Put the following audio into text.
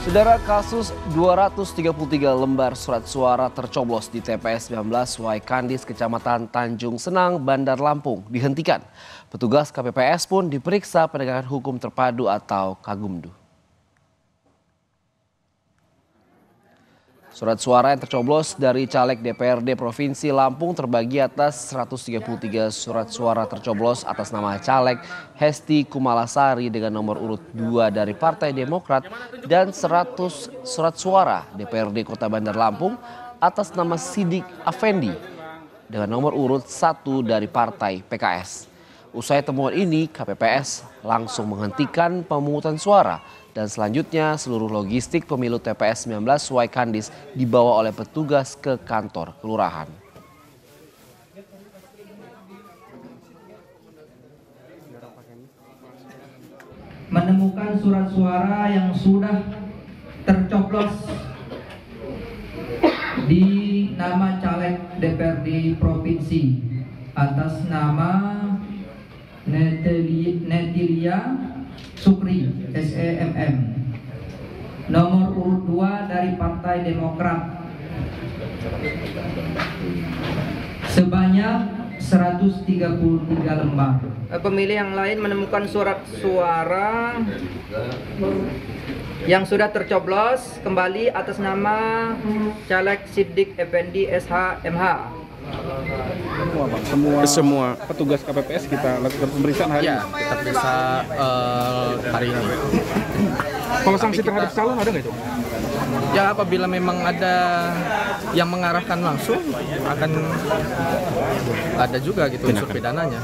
Saudara kasus 233 lembar surat suara tercoblos di TPS 19 Waikandis Kecamatan Tanjung Senang, Bandar Lampung dihentikan. Petugas KPPS pun diperiksa penegakan hukum terpadu atau Kagumdu. Surat suara yang tercoblos dari caleg DPRD Provinsi Lampung terbagi atas 133 surat suara tercoblos atas nama caleg Hesti Kumalasari dengan nomor urut 2 dari Partai Demokrat dan 100 surat suara DPRD Kota Bandar Lampung atas nama Sidik Afendi dengan nomor urut 1 dari Partai PKS. Usai temuan ini, KPPS langsung menghentikan pemungutan suara dan selanjutnya seluruh logistik pemilu TPS 19 Waikandis dibawa oleh petugas ke kantor kelurahan. Menemukan surat suara yang sudah tercoblos di nama caleg DPRD provinsi atas nama Netilia Supri SEMM nomor urut 2 dari Partai Demokrat. Sebanyak 133 lembar. Pemilih yang lain menemukan surat suara yang sudah tercoblos kembali atas nama caleg Sidik Effendi SH MH semua semua petugas KPPS kita lakukan pemeriksaan hari ya, kita periksa uh, hari ini. Kalau sanksi terhadap calon ada nggak itu? Ya apabila memang ada yang mengarahkan langsung akan ada juga gitu unsur pidananya.